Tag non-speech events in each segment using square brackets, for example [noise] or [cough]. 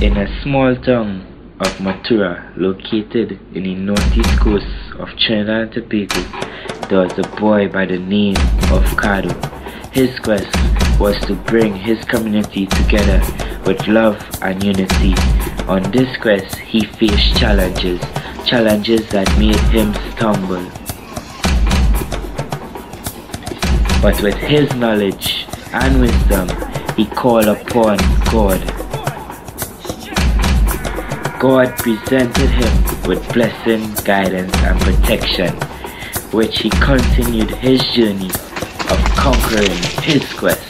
In a small town of Matura, located in the northeast coast of Trinidad and Tobago, there was a boy by the name of Kado. His quest was to bring his community together with love and unity. On this quest, he faced challenges, challenges that made him stumble. But with his knowledge and wisdom, he called upon God. God presented him with blessing, guidance, and protection, which he continued his journey of conquering his quest.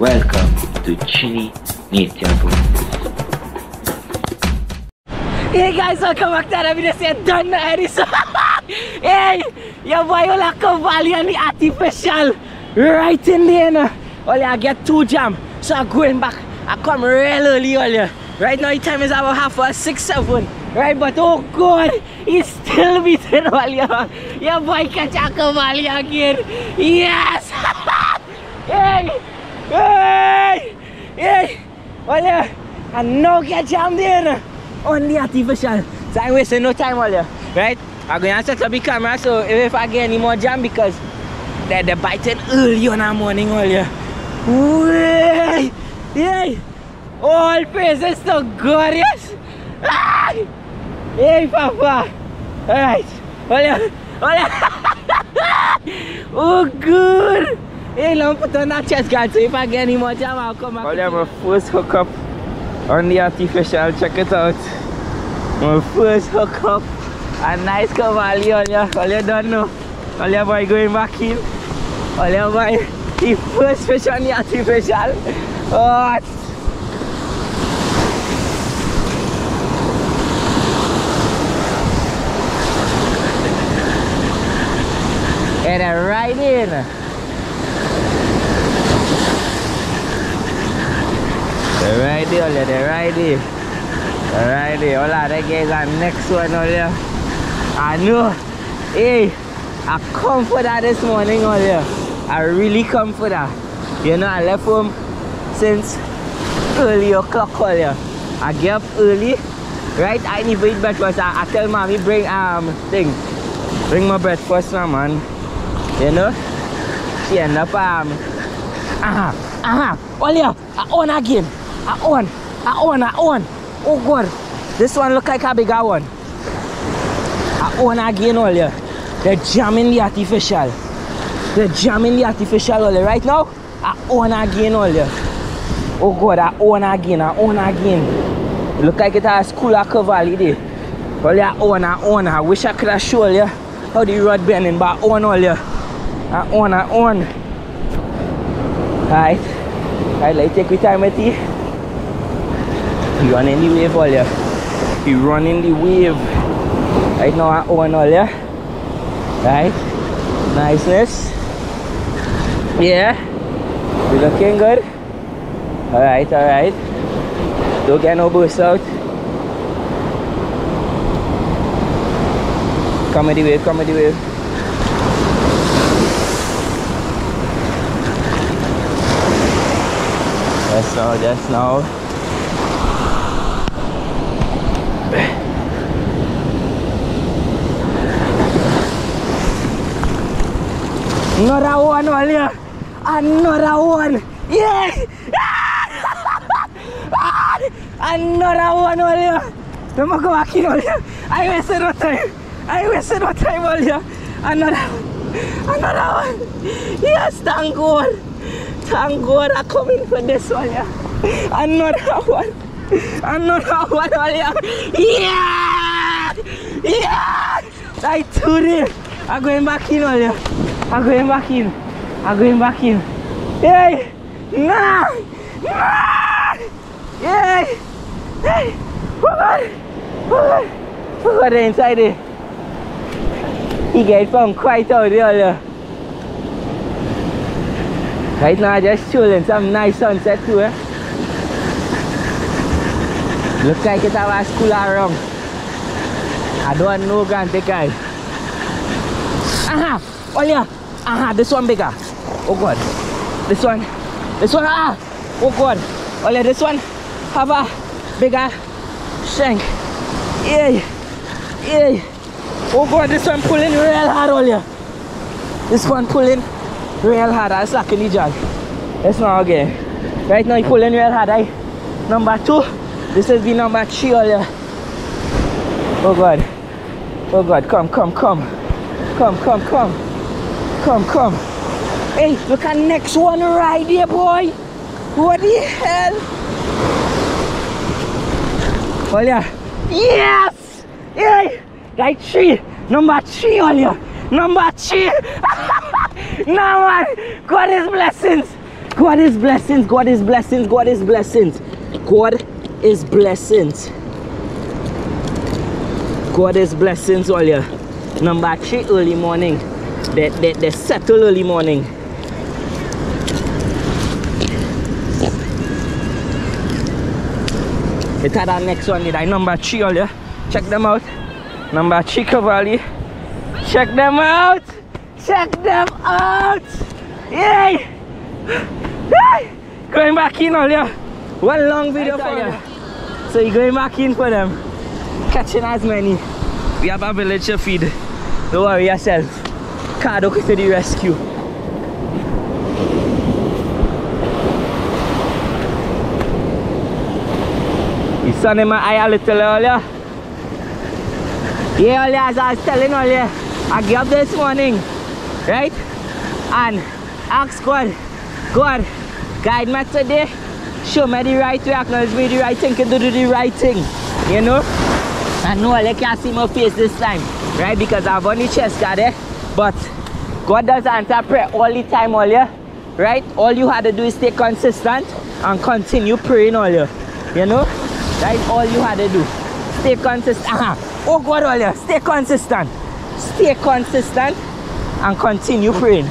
Welcome to Chini Nityabu. Hey guys, welcome back to another video. Done na Edison. [laughs] hey, your boy wala Cavalli and the artificial right in there. Only I get two jam, so I'm going back. I come real early earlier. Right now the time is about half past six seven. Right, but oh god, he's still beating Valia. Your boy catch a Cavalli again. Yes. [laughs] hey, hey, hey. Valia, I know get jam there only artificial. So I'm wasting no time all. Right? I'm going to set up the camera so if I get any more jam because they're, they're biting early on the morning here. Way! Yay! All praises to God, yes! Ah! Hey, Papa! Alright. All here. All here. oh, good! Hey, long put on that chest guard so if I get any more jam, I'll come back. All my first hookup on the artificial, check it out. My first hookup. A nice Cavalli on ya. All you don't know. All your boy going back in. All your boy, the first fish on the artificial. Oh, And they're right in. right there, they're right there. Right there. All that guys are next one, all ya. I know. Hey, I come for that this morning, all yeah. I really come for that. You know, I left home since early o'clock, yeah. I get up early, right? I need to eat breakfast. I, I tell mommy bring um thing, bring my breakfast, now, man. Up um, aha, aha, yeah. I on again. I on, I on, I on. Oh God, this one look like a bigger one. I own again yeah. They're jamming the artificial. They're jamming the artificial yeah. Right now, I own again yeah. Oh God, I own again, I own again. Look like it has cooler Cavalli there. Yeah, I own, I own. I wish I could have shown you how the rod bending, but I own all yeah. I own, I own. Alright. Alright, let's take your time with you. You running the wave all yeah. You running the wave. Right now I own all yeah. Right? Niceness. Yeah. You looking good? Alright, alright. Don't get no boost out. Come with the wave, come with the wave. Just now, just now. Another one, Walia. Another one. Yeah. [laughs] Another one, Walia. Don't go back in. I wasted no time. I wasted no time, Walia. Another one. Another one. Yes, thank God. I come in for this one, yeah. Another one. Another one, Walia. Yeah. Yeah. I today. I'm going back in, Walia. I'm going back in. I'm going back in. Hey! Nah! Nah! Hey! Hey! Oh God! Oh God! Oh God, inside there. He get from quite out there. there. Right now, just chilling. Some nice sunset too, eh? Look like it have a school around. I don't know, Grante guy. Aha! Oh yeah! Aha, this one bigger. Oh god. This one. This one. Ah! Oh god. Oh yeah, this one. have a bigger shank Yeah, yeah. Oh God, this one pulling real hard earlier. This one pulling real hard. I slacking the jog. Let's not again. Right now, he pulling real hard. I number two. This is the number three earlier. Oh God. Oh God, come, come, come. Come, come, come. Come, come. Hey, look at next one right there, boy. What the hell? Oh yeah. Yes! Yeah! Right three. Number three, Olia. Number three. [laughs] now, man. God is blessings. God is blessings. God is blessings. God is blessings. God is blessings. God is blessings, Olia. Number three, early morning. They, they, they settle early morning. It had our next one, did I? Number three, Olia. Check them out. Number three, Cavalli. Check them out. Check them out. Yay! Yay! Going back in, Olia. One long video for you. So you're going back in for them. Catching as many. We have a village to feed. Don't worry yourself. Cardo to the rescue. You sun in my eye a little earlier. Yeah, earlier as I was telling earlier, I get up this morning, right? And ask God, God, guide me today. Show me the right way, acknowledge me the right thing, to do the right thing. You know? I know I can't see my face this time, right? Because I've only chest guard eh? But God does answer prayer all the time, all? Right? All you had to do is stay consistent and continue praying all yeah. You know? Is all you had to do. Stay consistent. Uh -huh. Oh God, all. Stay consistent. Stay consistent and continue praying.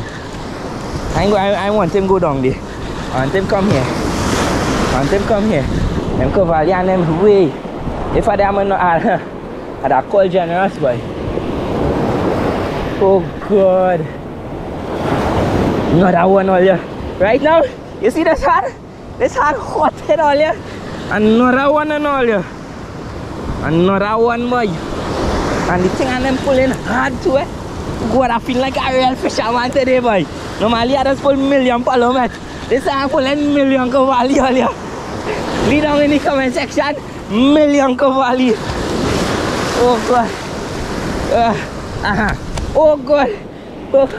I, I, want him go down there. I want him come here. I want him come here. Them cover and them way. If I am not uh, [laughs] I'd have called generous boy. Oh God. Another one all here. Right now, you see this hard? This hard hot head all here. Another one and all here. Another one boy. And the thing and them pulling hard to eh. God, I feel like a real fisherman today boy. Normally I just pull million palomet. This time I'm pulling million cavalli all here. Leave down in the comment section. Million cavalli. Oh God. Uh, uh -huh. Oh God. Oh.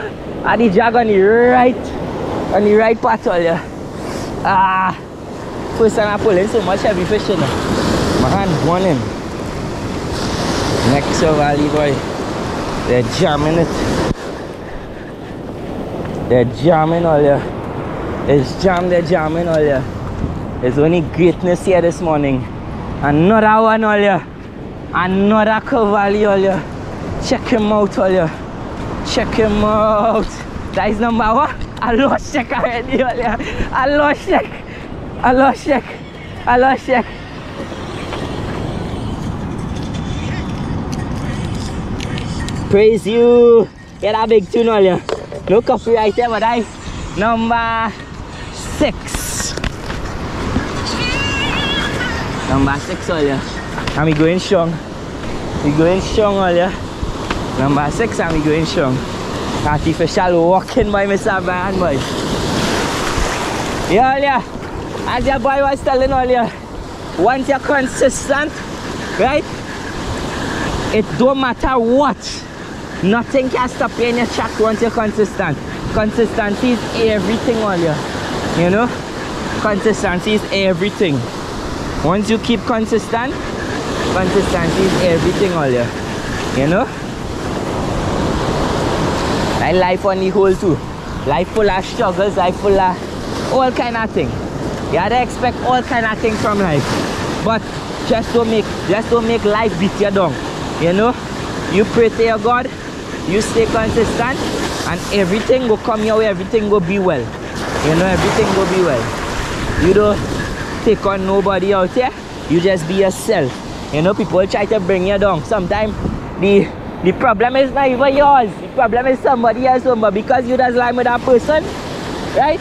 And the jog on the right. On the right part all here. Ah. First time I pulling so much heavy fish in My hand one him. Next cavalli boy. They're jamming it. They're jamming all here. It's jam, they're jamming all here. There's only greatness here this morning. Another one all here. Another cavalli all here. Check him out all here. Check him out. That is number one. I lost check already all here. I lost check. I lost check. I lost check. Praise you. Get a big tune all here. No copyright there, but I number six. Number six all here. And we going strong. We going strong here. Number six and we going strong. Artificial walking by Mr. Brian boy. Yeah, yeah. As your boy was telling earlier, once you're consistent, right? It don't matter what. Nothing can stop you in your track once you're consistent. Consistency is everything on you. You know? Consistency is everything. Once you keep consistent, consistency is everything on you. You know? Like life on the whole too. Life full of struggles, life full of all kind of thing. You have to expect all kind of things from life. But just don't make just don't make life beat you down. You know? You pray to your God, you stay consistent, and everything will come your way, everything will be well. You know, everything will be well. You don't take on nobody out here, you just be yourself. You know, people try to bring you down. Sometimes the the problem is not even yours. The problem is somebody else, but because you just like with that person, right?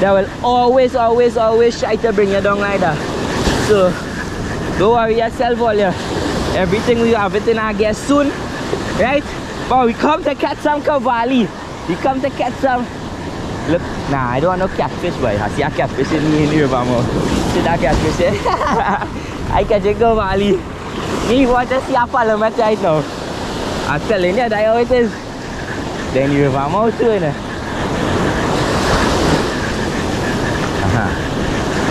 They will always, always, always try to bring you down like that. So, don't worry yourself, all you. Everything we have it in our guest soon, right? But we come to catch some Cavalli. We come to catch some. Look, nah, I don't want no catfish, boy. I see a catfish in me river, man. See that catfish, eh? [laughs] I catch a Cavalli. Me want to see a parliament right now. I'm telling you, that's how it is. Then you river mouth too, know. Aha.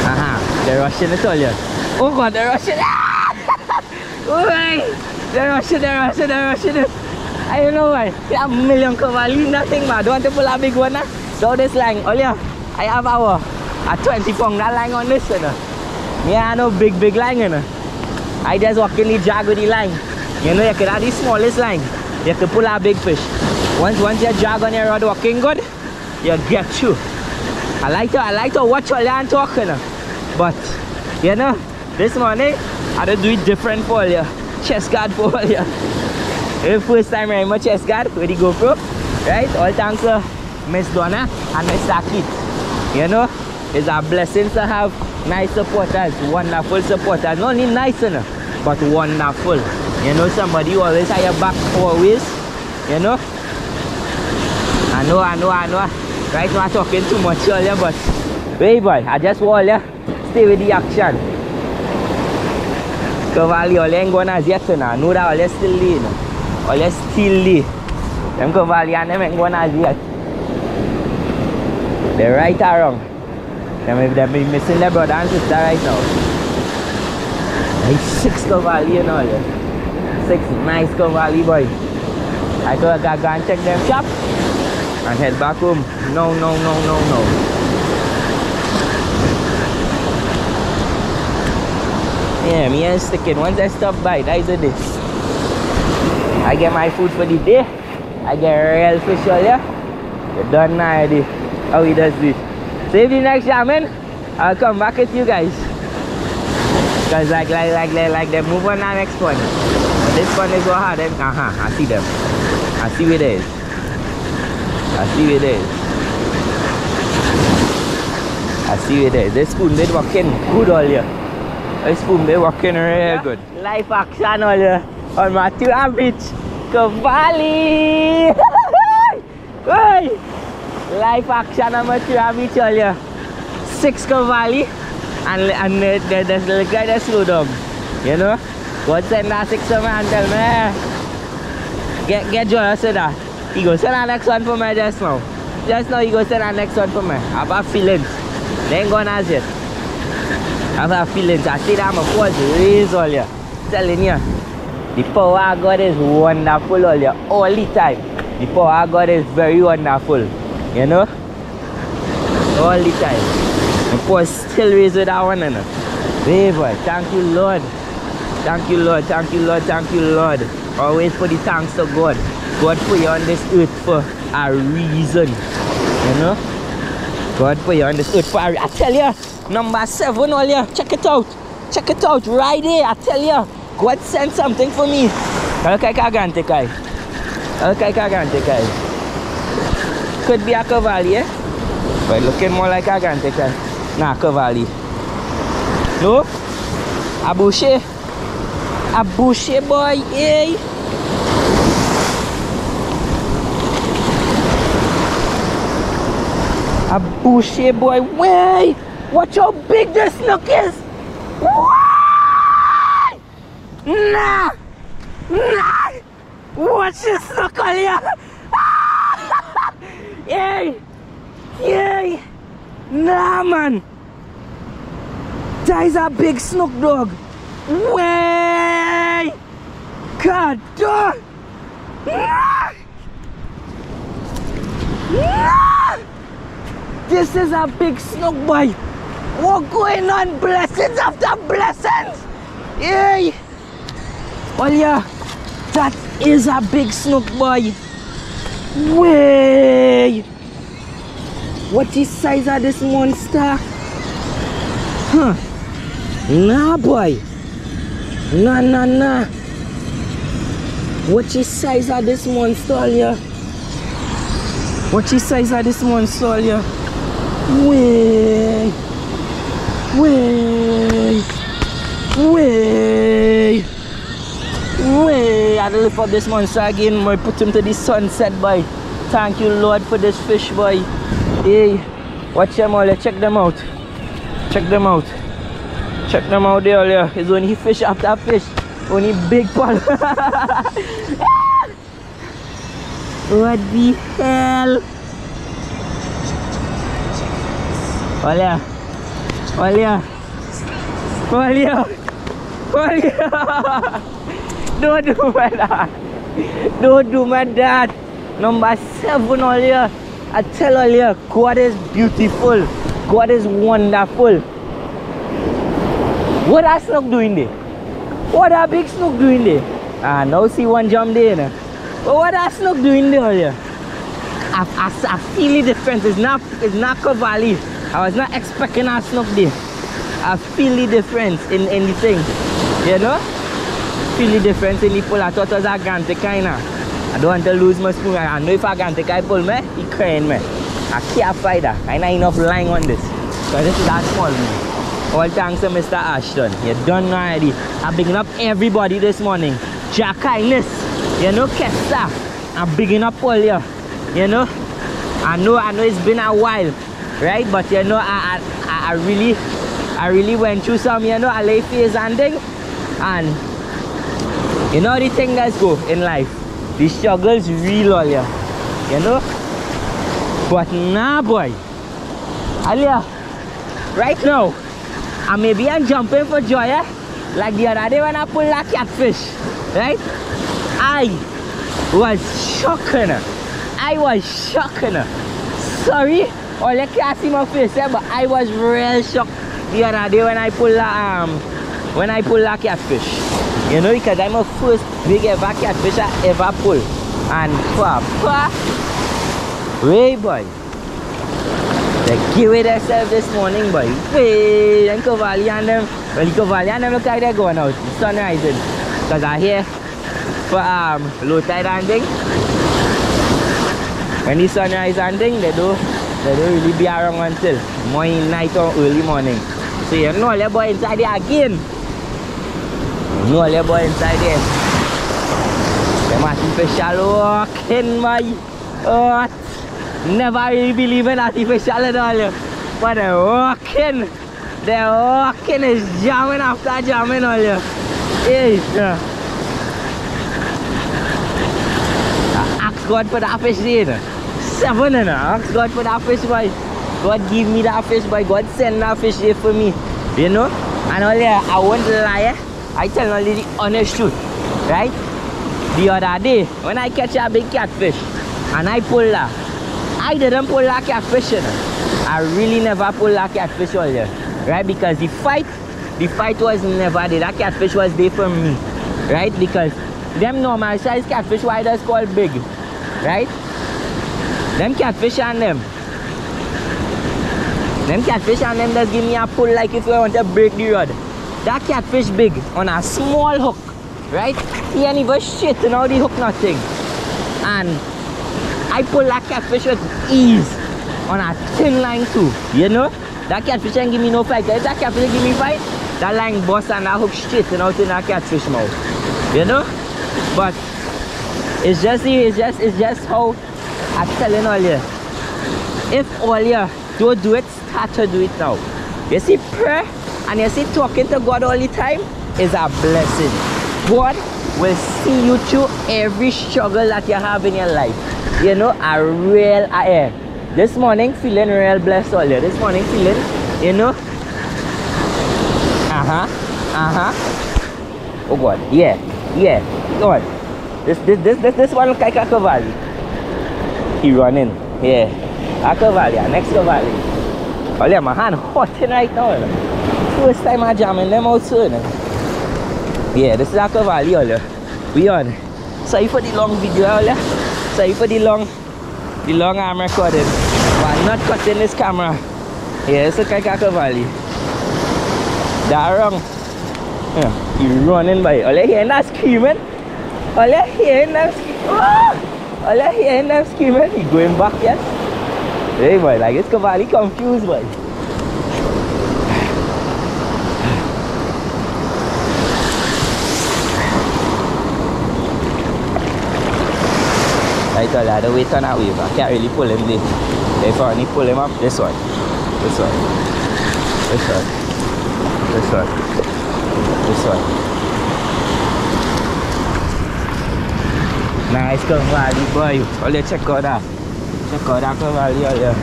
Aha. They're rushing, I. Oh god, they're rushing. [laughs] Oi! They're rushing, they're rushing, they're rushing. I don't know why. Yeah, million cavalli, nothing man. Don't want to pull a big one, nah? So this line, oh yeah, I have our a 20 pound that line on this, you know. I no big, big line, you know. I just walk in the jog with the line. You know, you can have the smallest line. You to pull a big fish. Once once you jog on your rod walking good, you get you. I like to I like to watch all you talk, you know. But you know, this morning I to do it different for you. Chest guard for you. First time chest guard with the GoPro. Right? All thanks to Miss Donna and Mr. Keith. You know, it's a blessing to have nice supporters, wonderful supporters. Not only nice, know, but wonderful. You know, somebody always have your back always. You know? I know, I know, I know. Right now I'm talking too much earlier, but wait boy, I just want you stay with the action. Cavalli, all ain't going as yet. I know that all still there, you know. You still there. Them Cavalli and them ain't going as yet. They're right or wrong. Them, them be missing their brother and sister right now. Like six Cavalli and all, yeah. Six nice Cavalli, boy. I thought I gotta go and check them shop and head back home. No, no, no, no, no. Yeah, me and sticking. Once I stop by, that is this. I get my food for the day. I get real fish all yeah. You're done now already. How he does this. Save the next time, man. I'll come back with you guys. Cause like like like like like they move on the next one. This one is go hard. Uh huh. I see them. I see where it is. I see where it is. I see where it is. This spoon did working good all year. This spoon did working real yeah. good. Life action all year on two beach. Cavalli! hey! Life action on two beach year. Six Cavalli and, and the, the, the little guy that slow down. You know? God send that six man tell me Get get Joel say that. He go send the next one for me just now. Just now he go send the next one for me. I have a feelings. They ain't gone as yet. I have a feelings. I see that my force raise all you. Telling you. The power of God is wonderful all you. All the time. The power of God is very wonderful. You know? All the time. My force still raise with that one. Hey boy, thank you Lord. Thank you Lord, thank you Lord, thank you Lord. Always put the thanks to God. God put you on this earth for a reason. You know? God put you on this earth for a I tell you, number seven all you. Check it out. Check it out right there. I tell you. God sent something for me. Look like a gante guy. Look like a gante guy. Could be a cavalli, eh? But looking more like a gante guy. Nah, cavalli. No? A boucher. A boucher boy, hey. A boucher boy, way! Watch how big this is! Way! Watch this snook on here! Yay! Yay! Nah, man! That is a big snook dog! Way! God! Nah! Nah! This is a big snook boy. What going on? Blessings after blessings. Yay! Yeah, that is a big snook boy. Way! What is size of this monster? Huh? Nah, boy. Nah, nah, nah. What is size of this monster, yeah? What is size of this monster, yeah? Way, way. Lift up this monster again, boy. Put him to the sunset, boy. Thank you, Lord, for this fish, boy. Hey, watch them all. Check them out. Check them out. Check them out there, yeah. It's only fish after fish. Only big pond. [laughs] what the hell? Olha. Olha. Olha. Olha. Don't do my dad. Don't do my dad. Number seven, Olha. I tell Olha, God is beautiful. God is wonderful. What are snook doing there? What are big snook doing there? Ah, now see one jump there. Now. But what are snook doing there? Olha? I, I, I feel the difference. It's not, it's not Cavalli. I was not expecting a snook there. I feel the difference in, anything. You know? Feel the difference in the pull. I thought it was a Gantic kind of. I don't want to lose my spoon. I know if I Gantic I pull me, he crying me. I can't fight that. I not enough lying on this. So this is that small man. All thanks to Mr. Ashton. You done already. I'm bigging up everybody this morning. Jack Kindness. You know, Kesta. I'm bigging up all you. You know? I know I know it's been a while right but you know I, I, I really I really went through some you know a life phase and thing and you know the thing guys go in life the struggles real all yeah. You know? But nah boy. Alia right now I maybe I'm jumping for joy eh? like the other day when I pulled that catfish right? I was shocked I was shocked sorry or you can't see my face eh? but I was real shocked the other day when I pulled that um when I pulled that catfish you know because I'm a first big ever catfish I ever pull and papa way boy. They give it themselves this morning boy. Way and Cavalli and them. Well Cavalli and them look like they're going out. The sun because I hear for um low tide and thing when the sun rise and thing they do they don't really be around until morning, night or early morning. So you know the boy inside there again. Know the boy inside there. The artificial walking my what? Never believe in artificial at. But the walking, the walking is jamming after jamming all uh. Ask God for that fish there seven and ask God for that fish boy. God give me that fish boy. God send that fish here for me. You know? And all yeah, I won't lie. I tell only the honest truth. Right? The other day, when I catch a big catfish and I pull that, I didn't pull that catfish. You? I really never pull that catfish all. Right? Because the fight, the fight was never there. That catfish was there for me. Right? Because them normal size catfish, why that's called big. Right? Them catfish and them. Them catfish and them just give me a pull like if you want to break the rod. That catfish big on a small hook, right? He ain't even shit and all the hook nothing. And I pull that catfish with ease on a thin line too. You know? That catfish ain't give me no fight. If that catfish give me fight, that line bust and that hook straight and out in that catfish mouth. You know? But it's just it's just it's just how I'm telling all you. If all you don't do it, start to do it now. You see prayer and you see talking to God all the time is a blessing. God will see you through every struggle that you have in your life. You know, a real I am. This morning feeling real blessed all you. This morning feeling, you know. Uh-huh. Uh-huh. Oh God. Yeah. Yeah. Go on. This this this this this one like a cavalli he running. Yeah. A Cavalli, next Cavalli. Oh yeah, my hand hot right now. First time I jamming them out soon. Yeah, this is a Cavalli. We on. Sorry for the long video. Yeah. Sorry for the long the long arm recording. But I'm not cutting this camera. Yeah, it's like a Cavalli. That wrong. Yeah, he running by. All you hearing that screaming? All you hearing that screaming? Oh! All I hear him screaming, he going back yet? Hey boy, like it's completely confused boy. Right, all the weight on that wave. I can't really pull him there. If I only pull him up, this one. This one. This one. This one. This one. Nice Cavalli boy. All you check out that. Check out that Cavalli all there.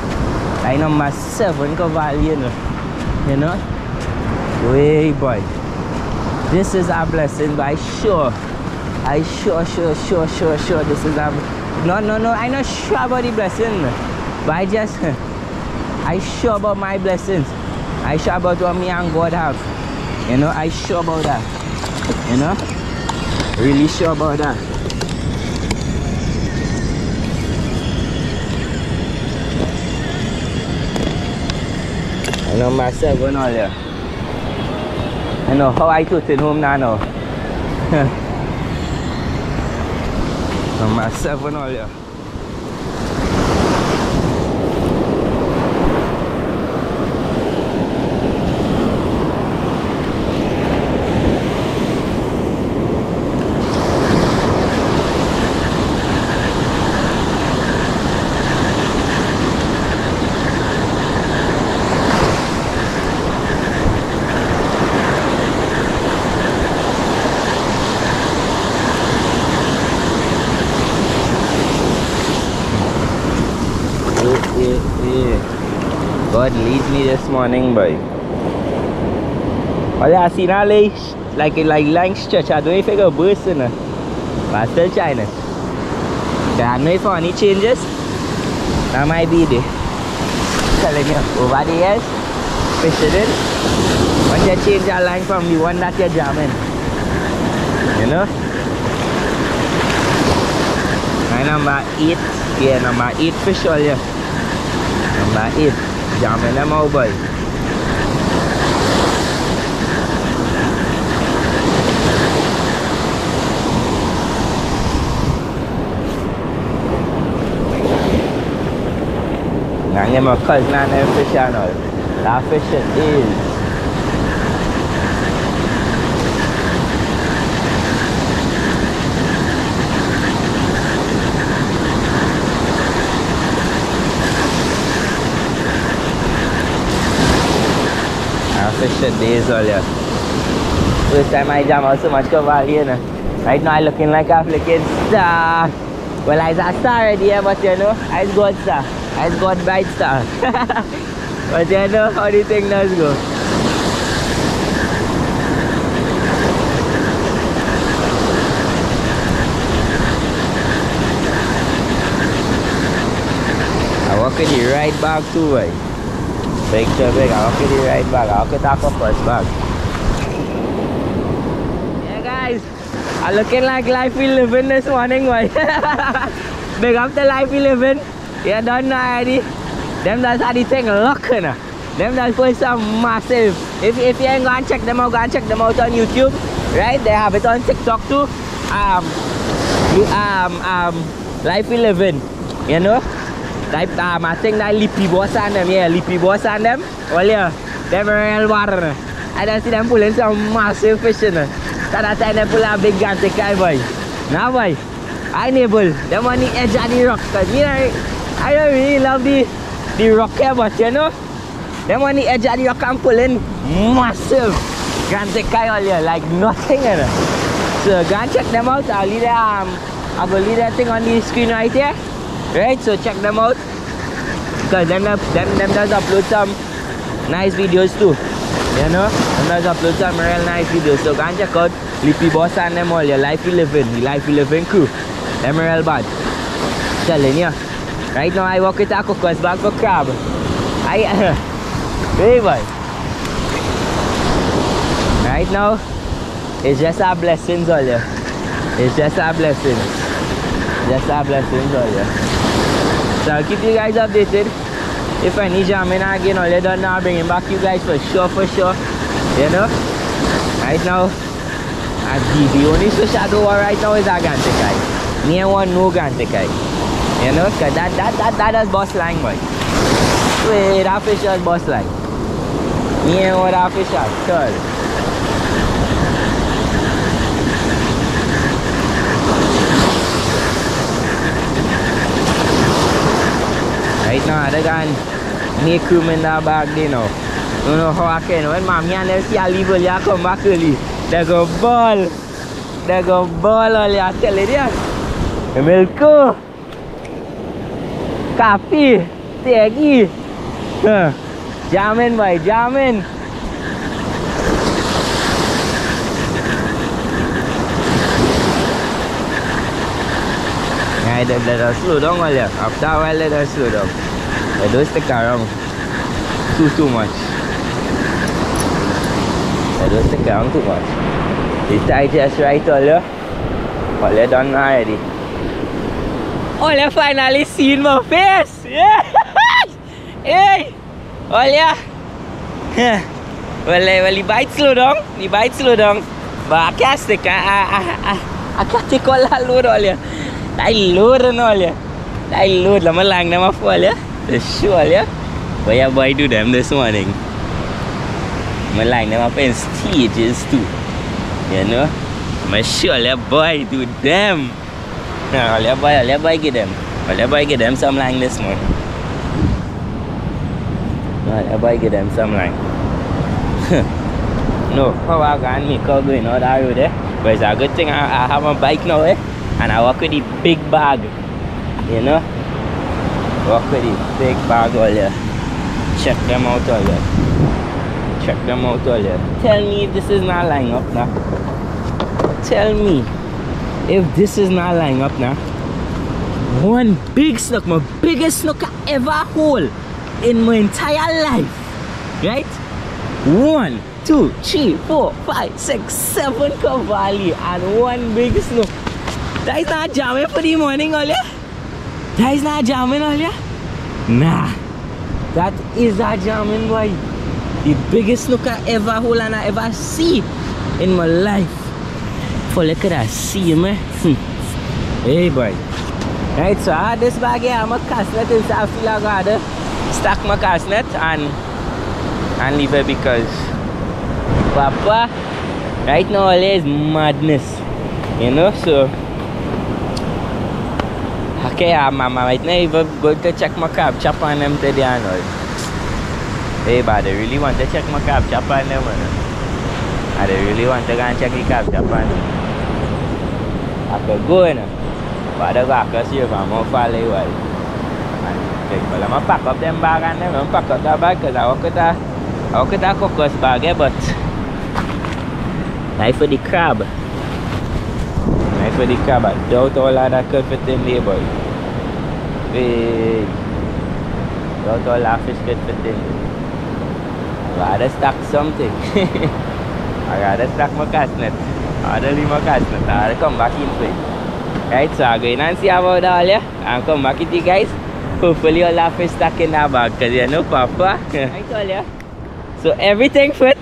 Like number seven Cavalli, you know. You know? Way boy. This is a blessing, I sure. I sure, sure, sure, sure, sure this is a no no no I'm not sure about the blessing. But I just I sure about my blessings. I sure about what me and God have. You know, I sure about that. You know? Really sure about that. I know myself going all there. I know how I took it home now. now. [laughs] know myself and all morning, boy. Olha, assim na lei, like, like, lá em Chichadu, aí pega o bus, né? Bastante aí, né? There are no funny changes. That might be there. Telling you, over the years, president, when they change a line from the one that you're jamming, you know? My number 8, yeah, number 8 fish, olha. Number eight Jamnya mau baik. Now I'm going to cook none of fish channel. That fish is I days earlier. First time I jam out so much you know. Right now I looking like a flicking star. Well, I's a star already, yeah, but you know, I's God star. I's God bright star. but you know how the thing does go. I walk in the right back too, boy. Big to big, I walk in the right back. I walk it off first back. Yeah, guys. I'm looking like life we living this morning, boy. [laughs] big up the life we living. You don't know already. Them that's how the thing looking. Them that's put some massive. If, if you ain't gonna check them out, go and check them out on YouTube. Right? They have it on TikTok too. Um, you- um, um, life we living. You know? Like, um, I think that Lippy boss and them, yeah, Lippy boss and them. Well, yeah, them real water. I don't see them pulling some massive fish in. So that time they pull a big gigantic guy, boy. Now, boy, I enable them on the edge of the rock. Cause me, I, I don't really love the, the rock here, but you know, them on the edge of the rock and pulling massive gigantic guy all here, like nothing, you know. So go and check them out. I'll leave the, um, I will leave that thing on the screen right here. Right, so check them out. Because them, them, them, does upload some nice videos too. You know? Them does upload some real nice videos. So go and check out Lippy Boss and them all. Your Life We Living. The Life We Living crew. Them real bad. Telling you. Right now I walk with a cocos bag for crab. I hey boy. Right now, it's just our blessings all yeah. It's just our blessings. Just our blessings all yeah. So I'll keep you guys updated. If any jamming again all you done now, I'll bring him back you guys for sure, for sure. You know? Right now, at the, only fish I do right now is a Gantekai. Near one no Gantekai. You know? Cause that that that that is boss line boy. Wait, that fish is boss line. Near what that fish is, sure. man. Make room in that bag there now. You know how I can. When mommy and them see I leave early, I come back early. They go ball. They go ball early, I tell you there. Milko. Coffee. Tegi. Huh. Jamin boy, jamin. Ngay let, let us slow down earlier. After a while, let us slow down. But don't stick around too too much. But don't stick around too much. The tie just right earlier. All you done already. You finally seen my face. Yeah. hey. All you. well, uh, well, the bite slow down. The bite slow down. But I can't stick. I, I, I, I, I can't take all that load all you. That load and all you. That load. Lama lang na ma-fall ya. The sure ya. What your boy do them this morning? Malang them up in stages too. You know? I'm sure your boy do them. Nah, all your boy, all your boy get them. All your boy get them some lang this morning. All your boy get them some lang. no, how I can make her going out that road eh? But it's a good thing I, I have a bike now eh? And I walk with the big bag. You know? Walk with the big bag all here. Check them out all here. Check them out all here. Tell me if this is not lying up now. Tell me if this is not lying up now. One big snook, my biggest snook I ever hold in my entire life. Right? One, two, three, four, five, six, seven Cavalli and one big snook. Is not jamming for the morning? That is not jamming all? Nah. That is a jamming boy. The biggest snook I ever hold and I ever see in my life. For look at that see me. Hmm. Hey boy. Right, so I had this bag here, I'm a cast net inside I feel like I gotta stack my cast net and and leave it because Papa right now all is madness. You know, so Okay, uh, mama right now even go to check my cab chop on them today and all. Hey, but I really want to check my cab chop on them. Man. I really want to go and check the cab chop on them. I could go in. But I go to see if I'm going to follow you. Well, I'm going pack up them bag and them. I'm pack up that bag because I walk with a, I walk with a cocos bag, eh, but Life for the crab. Life for the crab. I doubt all of that could fit in there, boy. Big. Doubt all that fish could fit in there. I gotta stack something. [laughs] I gotta stack my cast net. I gotta leave my cast net. I gotta come back in for it. Right, so I'm going and see about all yeah. And come back with you guys. Hopefully all that fish stuck in that bag because you know Papa. [laughs] right, all yeah. So everything fit.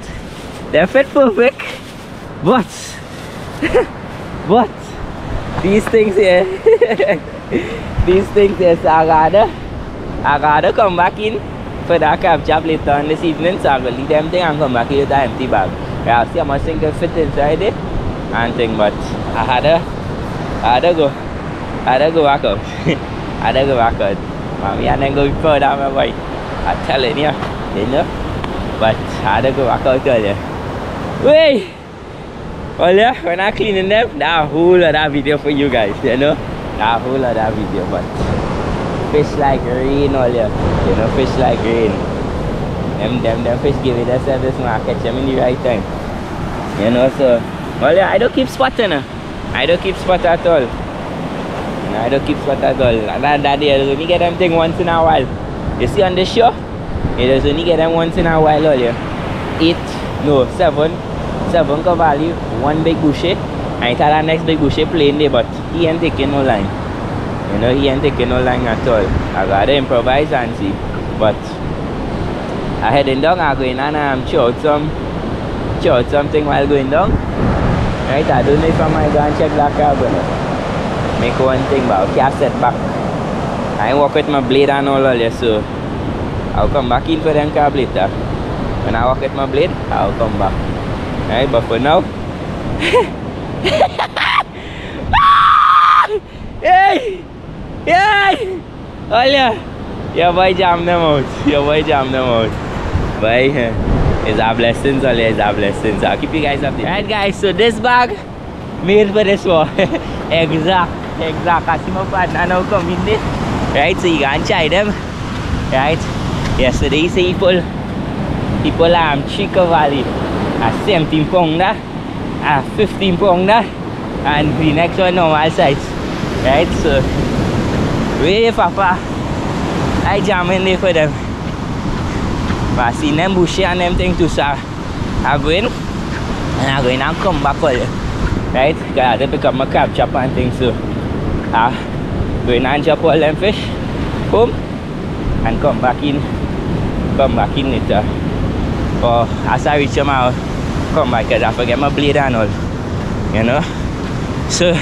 They fit perfect. But [laughs] but these things here these things is so I I come back in. For that crab chop later on this evening so I'm gonna leave them. Thing and come back here. With that empty bag. Yeah, I'll see how much thing can fit inside it and thing but I had a, I had to go. I had to go back up. I had to go back up. Mommy and then go further my boy. I'm telling you you know? But I had to go back out earlier Wait. Well yeah, when I cleaning them, that whole lot video for you guys, you know? A whole of video, but fish like rain all yeah. You know, fish like rain. Them them them fish give it a service when I catch them in the right time. You know, so well yeah, I don't keep spotting uh. I don't keep spot at all. You know, I don't keep spot at all. That, that day, I only get them thing once in a while. You see on the show, you just only get them once in a while all yeah. Eight, no, seven, seven Cavalli, one big bushy. I thought that next big bushy playing there, but he ain't taking no line. You know, he ain't taking no line at all. I gotta improvise and see. But I heading down, I going and chew out some, out something while going down. Right, I don't know if I might go and check that car, but make one thing, but I can't set back. I walk with my blade and all earlier, so I'll come back in for them car later. When I walk with my blade, I'll come back. Right, but for now, [laughs] [laughs] hey, hey, olha, Your boy jam them out. Your boy jam them out. Boy, it's a blessing, so it's a blessing. So I'll keep you guys updated. Alright guys, so this bag made for this one. [laughs] exact, exact. I see my partner now come in it. Right, so you can try them. Right. Yesterday he said he pull he pull um Chica Valley a 17 pounder, a 15 pounder, and the next one normal size. Right, so way papa I jam in there for them. But I see them bushy and them thing too, so I go in and I go in and come back all Right? Because I have to pick up my crab chop and things so I go in and chop all them fish, home and come back in come back in later. Or as I reach them out, come back because I forget my blade and all. You know? So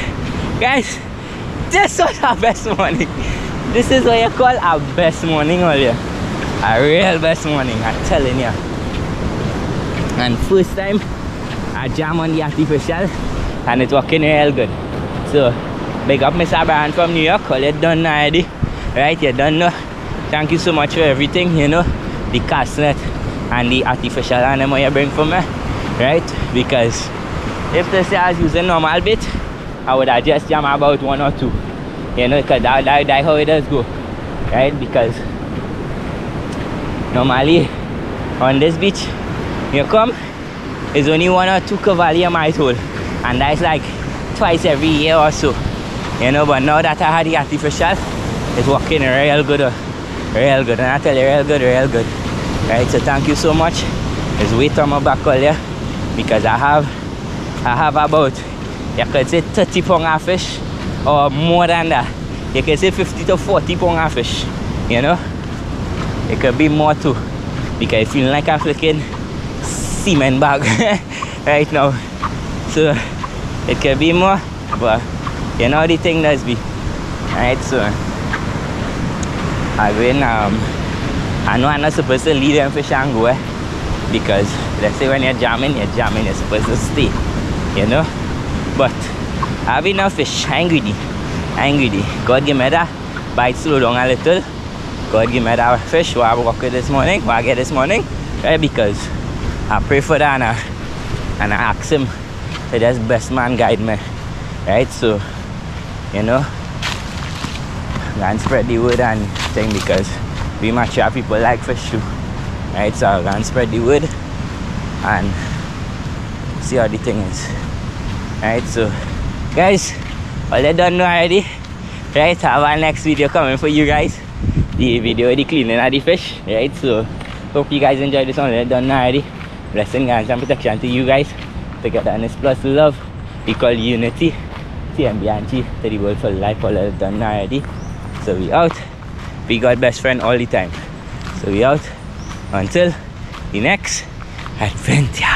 guys, this was our best morning. This is what you call our best morning all year. A real best morning, I'm telling you. And first time I jam on the artificial and it's working real good. So big up Mr. Brian from New York, all you done already. Right, you done know. Thank you so much for everything, you know. The cast net and the artificial animal you bring for me. Right? Because if this I was using normal bit, I would adjust just jam about one or two. You know, because that, that, that how it does go. Right? Because normally on this beach, you come, there's only one or two cavalli might hold. And that's like twice every year or so. You know, but now that I had the artificial, it's working real good. uh, Real good. And I tell you, real good, real good. Right, so thank you so much. it's on my back here because I have I have about you could say 30 pound of fish or more than that. You can say 50 to 40 pound of fish. You know? It could be more too. Because I feel like I'm flicking cement bag [laughs] right now. So it could be more, but you know the thing does be. Alright, so I win um I know I'm not supposed to lead them fish and go eh? Because let's say when you're jamming, you're jamming, you're supposed to stay, you know. But I have enough fish, greedy, I'm. God give me that, bite slow down a little. God give me that fish what I work with this morning, what I get this morning, right? Because I pray for that and I, and I ask him to just best man guide me, right? So, you know, and spread the word and thing because we much people like fish too. Right, so I'm gonna spread the word and see how the thing is. Right, so guys, all you done know already. Right, I have our next video coming for you guys. The video the cleaning of the fish. Right, so hope you guys enjoyed this one. You done know already. Blessing guys and protection to you guys. Together and it's plus love. We call unity. TNB and G to the world for life. All done already. So we out. Be God best friend all the time. So we out until the next adventure.